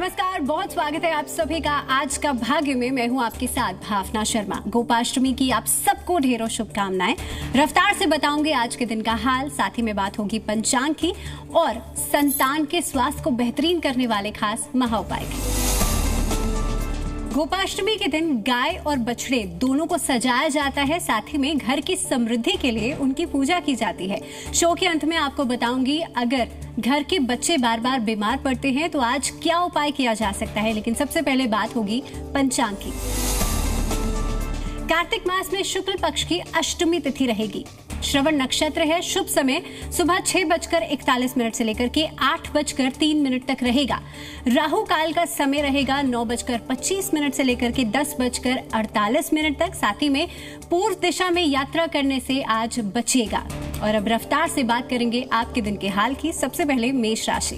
नमस्कार, बहुत स्वागत है आप सभी का आज का भाग्य में। मैं हूँ आपके साथ भावना शर्मा। गोपाष्टमी की आप सबको ढेरों शुभकामनाएँ। रफ्तार से बताऊँगी आज के दिन का हाल, साथ ही में बात होगी पंचांग की और संतान के स्वास्थ्य को बेहतरीन करने वाले खास महा उपाय की। गोपाष्टमी के दिन गाय और बछड़े दोनों को सजाया जाता है। साथ ही में घर की समृद्धि के लिए उनकी पूजा की जाती है। शो के अंत में आपको बताऊँगी, अगर घर के बच्चे बार बार बीमार पड़ते हैं तो आज क्या उपाय किया जा सकता है? लेकिन सबसे पहले बात होगी पंचांग की। कार्तिक मास में शुक्ल पक्ष की अष्टमी तिथि रहेगी। श्रवण नक्षत्र है। शुभ समय सुबह छह बजकर इकतालीस मिनट से लेकर के आठ बजकर तीन मिनट तक रहेगा। राहु काल का समय रहेगा नौ बजकर पच्चीस मिनट से लेकर के दस बजकर अड़तालीस मिनट तक। साथ ही में पूर्व दिशा में यात्रा करने से आज बचिएगा। और अब रफ्तार से बात करेंगे आपके दिन के हाल की। सबसे पहले मेष राशि।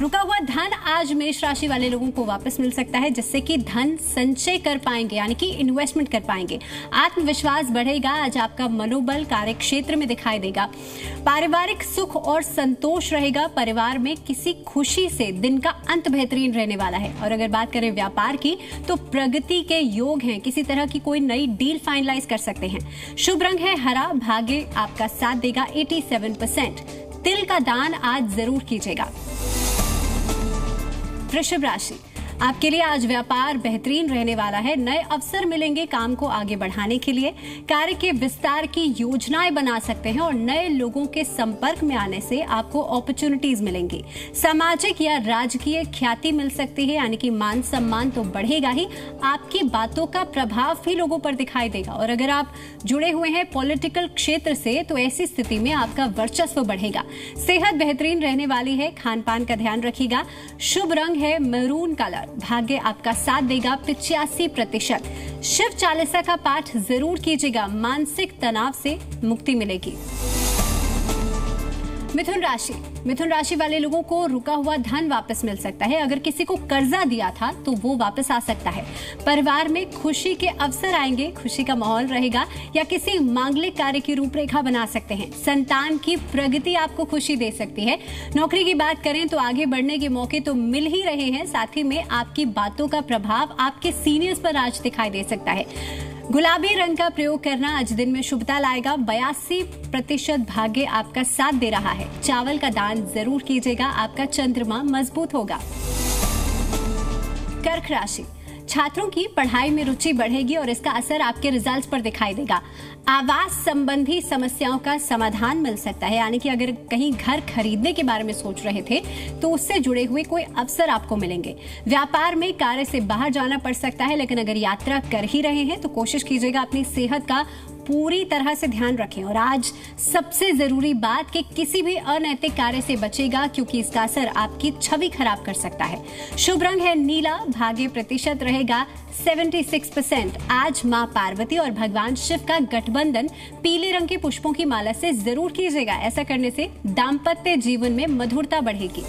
रुका हुआ धन आज मेष राशि वाले लोगों को वापस मिल सकता है, जिससे कि धन संचय कर पाएँगे, यानी कि इन्वेस्टमेंट कर पाएँगे। आत्मविश्वास बढ़ेगा, आज आपका मनोबल कार्य क्षेत्र में दिखाई देगा। पारिवारिक सुख और संतोष रहेगा, परिवार में किसी खुशी से दिन का अंत बेहतरीन रहने वाला है। और अगर बात करें व्यापार की तो प्रगति के योग हैं, किसी तरह की कोई नई डील फाइनलाइज कर सकते हैं। शुभ रंग है, हरा भाग्य आपका साथ देगा 87 परसेंट तिल का दान आज ज़रूर कीजिएगा। वृषभ राशि। आपके लिए आज व्यापार बेहतरीन रहने वाला है। नए अवसर मिलेंगे काम को आगे बढ़ाने के लिए। कार्य के विस्तार की योजनाएँ बना सकते हैं और नए लोगों के संपर्क में आने से आपको अपॉर्चुनिटीज़ मिलेंगी। सामाजिक या राजकीय ख्याति मिल सकती है, यानी कि मान सम्मान तो बढ़ेगा ही। आपकी बातों का प्रभाव भी लोगों पर दिखाई देगा। और अगर आप जुड़े हुए हैं पॉलिटिकल क्षेत्र से तो ऐसी स्थिति में आपका वर्चस्व बढ़ेगा। सेहत बेहतरीन रहने वाली है खान पान का ध्यान रखिएगा। शुभ रंग है मैरून कलर भाग्य आपका साथ देगा पिचासी प्रतिशत। शिव चालीसा का पाठ ज़रूर कीजिएगा। मानसिक तनाव से मुक्ति मिलेगी। मिथुन राशि। मिथुन राशि वाले लोगों को रुका हुआ धन वापस मिल सकता है। अगर किसी को कर्जा दिया था तो वो वापस आ सकता है। परिवार में खुशी के अवसर आएँगे, खुशी का माहौल रहेगा, या किसी मांगलिक कार्य की रूपरेखा बना सकते हैं। संतान की प्रगति आपको खुशी दे सकती है। नौकरी की बात करें तो आगे बढ़ने के मौके तो मिल ही रहे हैं। साथ ही में आपकी बातों का प्रभाव आपके सीनियर्स पर आज दिखाई दे सकता है। गुलाबी रंग का प्रयोग करना आज दिन में शुभता लाएगा। बयासी प्रतिशत भाग्य आपका साथ दे रहा है। चावल का दान ज़रूर कीजिएगा। आपका चंद्रमा मज़बूत होगा। कर्क राशि। छात्रों की पढ़ाई में रुचि बढ़ेगी और इसका असर आपके रिजल्ट्स पर दिखाई देगा। आवास संबंधी समस्याओं का समाधान मिल सकता है, यानी कि अगर कहीं घर खरीदने के बारे में सोच रहे थे तो उससे जुड़े हुए कोई अवसर आपको मिलेंगे। व्यापार में कार्य से बाहर जाना पड़ सकता है, लेकिन अगर यात्रा कर ही रहे हैं तो कोशिश कीजिएगा अपनी सेहत का पूरी तरह से ध्यान रखें और आज सबसे ज़रूरी बात कि किसी भी अनैतिक कार्य से बचेगा क्योंकि इसका असर आपकी छवि खराब कर सकता है। शुभ रंग है नीला, भाग्य प्रतिशत रहेगा 76 परसेंट। आज माँ पार्वती और भगवान शिव का गठबंधन पीले रंग के पुष्पों की माला से ज़रूर कीजिएगा। ऐसा करने से दाम्पत्य जीवन में मधुरता बढ़ेगी।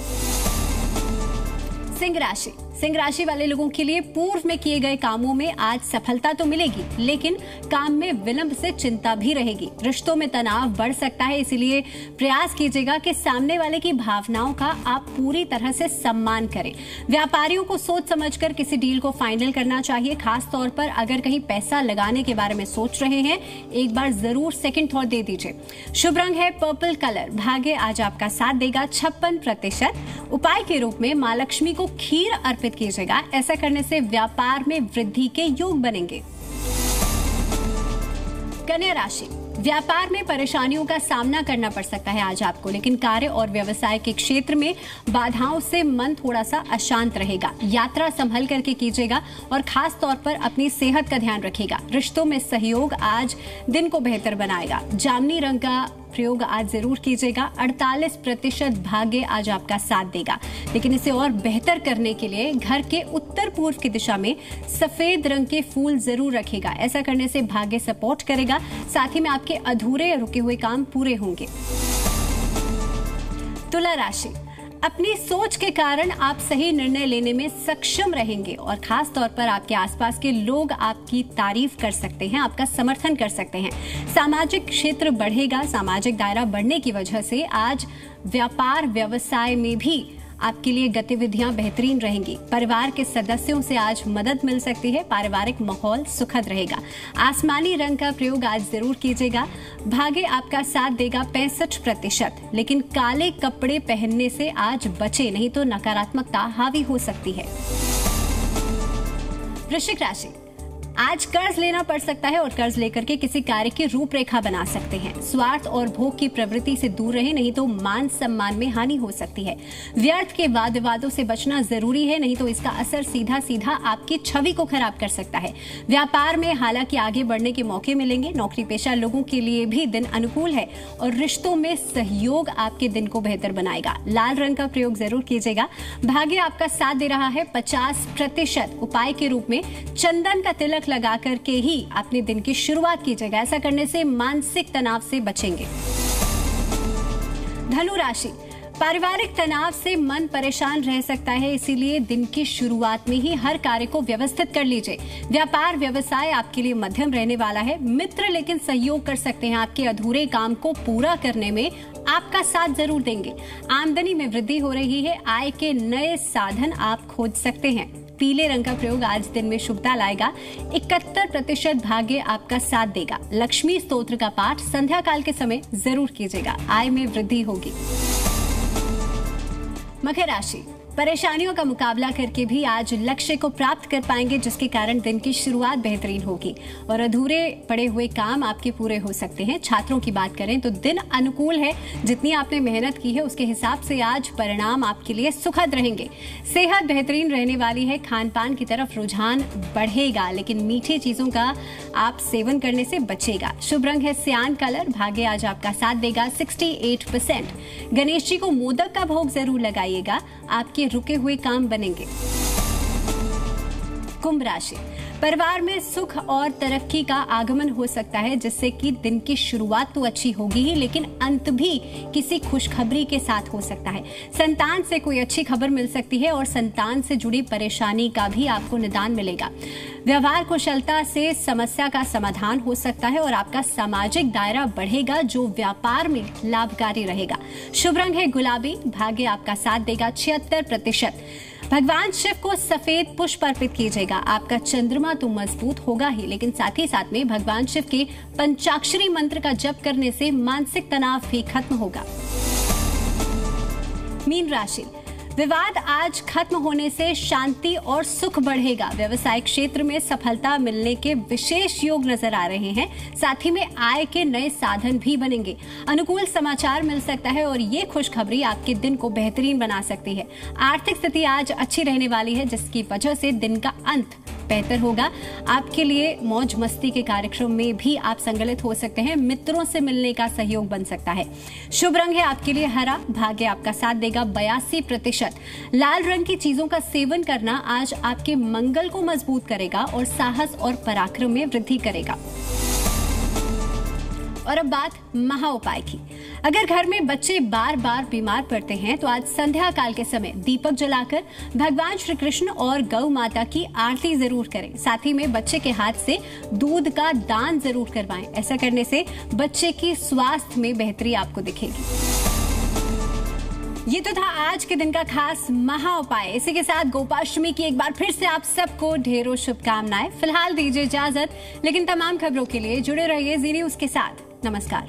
सिंह राशि सिंह राशि वाले लोगों के लिए पूर्व में किए गए कामों में आज सफलता तो मिलेगी, लेकिन काम में विलंब से चिंता भी रहेगी। रिश्तों में तनाव बढ़ सकता है, इसीलिए प्रयास कीजिएगा कि सामने वाले की भावनाओं का आप पूरी तरह से सम्मान करें। व्यापारियों को सोच समझकर किसी डील को फाइनल करना चाहिए। खास तौर पर अगर कहीं पैसा लगाने के बारे में सोच रहे हैं, एक बार ज़रूर सेकेंड थॉट दे दीजिए। शुभ रंग है पर्पल कलर भाग्य आज आपका साथ देगा छप्पन प्रतिशत। उपाय के रूप में माँ लक्ष्मी को खीर अर्पित अर्पित कीजिएगा। ऐसा करने से व्यापार में वृद्धि के योग बनेंगे। कन्या राशि। व्यापार में परेशानियों का सामना करना पड़ सकता है आज आपको, लेकिन कार्य और व्यवसाय के क्षेत्र में बाधाओं से मन थोड़ा सा अशांत रहेगा। यात्रा संभल करके कीजिएगा और खास तौर पर अपनी सेहत का ध्यान रखिएगा। रिश्तों में सहयोग आज दिन को बेहतर बनाएगा। जामनी रंग का प्रयोग आज ज़रूर कीजिएगा। 48 प्रतिशत भाग्य आज आपका साथ देगा। लेकिन इसे और बेहतर करने के लिए घर के उत्तर पूर्व की दिशा में सफ़ेद रंग के फूल ज़रूर रखेगा। ऐसा करने से भाग्य सपोर्ट करेगा। साथ ही में आपके अधूरे रुके हुए काम पूरे होंगे। तुला राशि। अपनी सोच के कारण आप सही निर्णय लेने में सक्षम रहेंगे और खास तौर पर आपके आसपास के लोग आपकी तारीफ़ कर सकते हैं, आपका समर्थन कर सकते हैं। सामाजिक क्षेत्र बढ़ेगा, सामाजिक दायरा बढ़ने की वजह से आज व्यापार व्यवसाय में भी आपके लिए गतिविधियाँ बेहतरीन रहेंगी। परिवार के सदस्यों से आज मदद मिल सकती है। पारिवारिक माहौल सुखद रहेगा। आसमानी रंग का प्रयोग आज ज़रूर कीजिएगा। भाग्य आपका साथ देगा पैंसठ प्रतिशत। लेकिन काले कपड़े पहनने से आज बचे, नहीं तो नकारात्मकता हावी हो सकती है। वृश्चिक राशि। आज कर्ज लेना पड़ सकता है और कर्ज लेकर के किसी कार्य की रूपरेखा बना सकते हैं। स्वार्थ और भोग की प्रवृत्ति से दूर रहे, नहीं तो मान सम्मान में हानि हो सकती है। व्यर्थ के वाद विवादों से बचना ज़रूरी है, नहीं तो इसका असर सीधा सीधा आपकी छवि को खराब कर सकता है। व्यापार में हालाँकि आगे बढ़ने के मौके मिलेंगे नौकरी पेशा लोगों के लिए भी दिन अनुकूल है और रिश्तों में सहयोग आपके दिन को बेहतर बनाएगा। लाल रंग का प्रयोग ज़रूर कीजिएगा। भाग्य आपका साथ दे रहा है, पचास प्रतिशत। उपाय के रूप में चंदन का तिलक लगा करके ही अपने दिन की शुरुआत कीजिएगा। ऐसा करने से मानसिक तनाव से बचेंगे। धनु राशि, पारिवारिक तनाव से मन परेशान रह सकता है, इसीलिए दिन की शुरुआत में ही हर कार्य को व्यवस्थित कर लीजिए। व्यापार, व्यवसाय आपके लिए मध्यम रहने वाला है। मित्र लेकिन सहयोग कर सकते हैं आपके अधूरे काम को पूरा करने में, आपका साथ ज़रूर देंगे। आमदनी में वृद्धि हो रही है, आय के नए साधन आप खोज सकते हैं। पीले रंग का प्रयोग आज दिन में शुभता लाएगा। इकहत्तर प्रतिशत भाग्य आपका साथ देगा। लक्ष्मी स्त्रोत्र का पाठ संध्या काल के समय ज़रूर कीजिएगा। आय में वृद्धि होगी। मकर राशि। परेशानियों का मुकाबला करके भी आज लक्ष्य को प्राप्त कर पाएँगे, जिसके कारण दिन की शुरुआत बेहतरीन होगी। और अधूरे पड़े हुए काम आपके पूरे हो सकते हैं। छात्रों की बात करें तो दिन अनुकूल है। जितनी आपने मेहनत की है, उसके हिसाब से आज परिणाम आपके लिए सुखद रहेंगे। सेहत बेहतरीन रहने वाली है। खान पान की तरफ़ रुझान बढ़ेगा, लेकिन मीठी चीज़ों का आप सेवन करने से बचेगा। शुभ रंग है सियान कलर। भाग्य आज आपका साथ देगा। सिक्सटी गणेश जी को मोदक का भोग ज़रूर लगाइएगा। आपके रुके हुए काम बनेंगे। कुंभ राशि। परिवार में सुख और तरक्की का आगमन हो सकता है, जिससे कि दिन की शुरुआत तो अच्छी होगी ही, लेकिन अंत भी किसी खुशखबरी के साथ हो सकता है। संतान से कोई अच्छी खबर मिल सकती है और संतान से जुड़ी परेशानी का भी आपको निदान मिलेगा। व्यवहार कुशलता से समस्या का समाधान हो सकता है और आपका सामाजिक दायरा बढ़ेगा, जो व्यापार में लाभकारी रहेगा। शुभ रंग है गुलाबी, भाग्य आपका साथ देगा छिहत्तर प्रतिशत। भगवान शिव को सफ़ेद पुष्प अर्पित कीजिएगा। आपका चंद्रमा तो मज़बूत होगा ही, लेकिन साथ ही साथ में भगवान शिव के पंचाक्षरी मंत्र का जप करने से मानसिक तनाव भी खत्म होगा। मीन राशि विवाद आज खत्म होने से शांति और सुख बढ़ेगा। व्यवसाय क्षेत्र में सफलता मिलने के विशेष योग नज़र आ रहे हैं। साथ ही में आय के नए साधन भी बनेंगे। अनुकूल समाचार मिल सकता है और ये खुशखबरी आपके दिन को बेहतरीन बना सकती है। आर्थिक स्थिति आज अच्छी रहने वाली है, जिसकी वजह से दिन का अंत बेहतर होगा। आपके लिए मौज मस्ती के कार्यक्रम में भी आप संगलित हो सकते हैं। मित्रों से मिलने का सहयोग बन सकता है। शुभ रंग है आपके लिए हरा। भाग्य आपका साथ देगा बयासी प्रतिशत। लाल रंग की चीज़ों का सेवन करना आज आपके मंगल को मज़बूत करेगा और साहस और पराक्रम में वृद्धि करेगा। और अब बात महा उपाय की। अगर घर में बच्चे बार बार बीमार पड़ते हैं तो आज संध्या काल के समय दीपक जलाकर भगवान श्री कृष्ण और गौ माता की आरती ज़रूर करें। साथ ही में बच्चे के हाथ से दूध का दान ज़रूर करवाएँ। ऐसा करने से बच्चे की स्वास्थ्य में बेहतरी आपको दिखेगी। ये तो था आज के दिन का खास महा उपाय। इसी के साथ गोपाष्टमी की एक बार फिर से आप सबको ढेरों शुभकामनाएँ। फ़िलहाल दीजिए इजाज़त, लेकिन तमाम खबरों के लिए जुड़े रहिए जी न्यूज़ के साथ। नमस्कार।